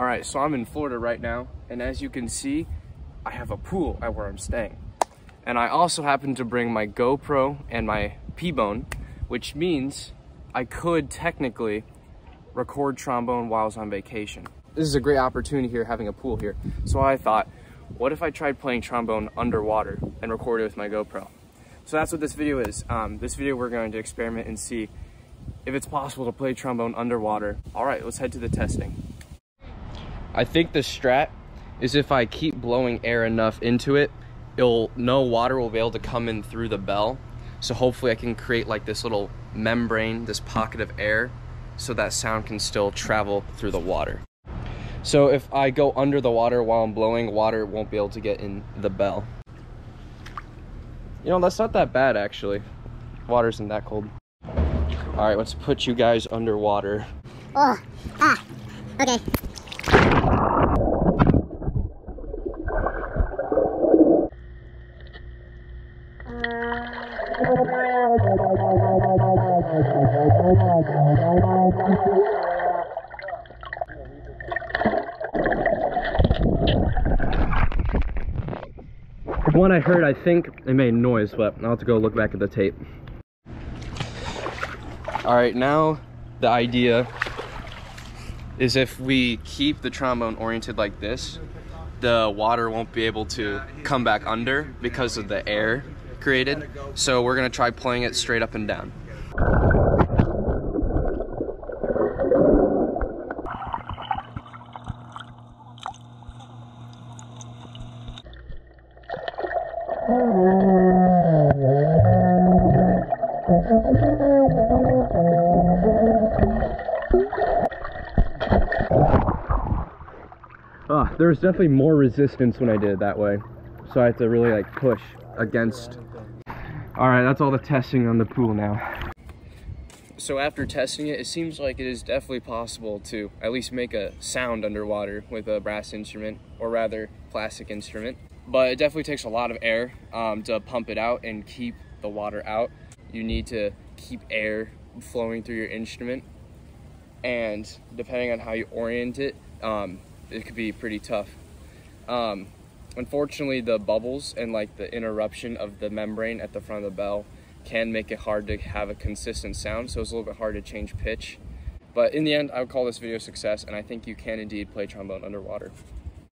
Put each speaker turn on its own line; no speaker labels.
All right, so I'm in Florida right now, and as you can see, I have a pool at where I'm staying. And I also happen to bring my GoPro and my pBone, which means I could technically record trombone while I was on vacation. This is a great opportunity here having a pool here. So I thought, what if I tried playing trombone underwater and record it with my GoPro? So that's what this video is. Um, this video we're going to experiment and see if it's possible to play trombone underwater. All right, let's head to the testing. I think the strat is if I keep blowing air enough into it, it'll no water will be able to come in through the bell. So hopefully I can create like this little membrane, this pocket of air, so that sound can still travel through the water. So if I go under the water while I'm blowing, water won't be able to get in the bell. You know, that's not that bad actually. Water isn't that cold. All right, let's put you guys underwater.
Oh, ah, okay.
From what I heard, I think it made noise, but I'll have to go look back at the tape. All right, now the idea is if we keep the trombone oriented like this, the water won't be able to come back under because of the air created. So we're gonna try playing it straight up and down. Ah, there was definitely more resistance when I did it that way. So I have to really like push against. All right, that's all the testing on the pool now. So after testing it, it seems like it is definitely possible to at least make a sound underwater with a brass instrument, or rather plastic instrument. But it definitely takes a lot of air um, to pump it out and keep the water out. You need to keep air flowing through your instrument. And depending on how you orient it, um, it could be pretty tough. Um, unfortunately, the bubbles and like the interruption of the membrane at the front of the bell can make it hard to have a consistent sound, so it's a little bit hard to change pitch. But in the end, I would call this video a success, and I think you can indeed play trombone underwater.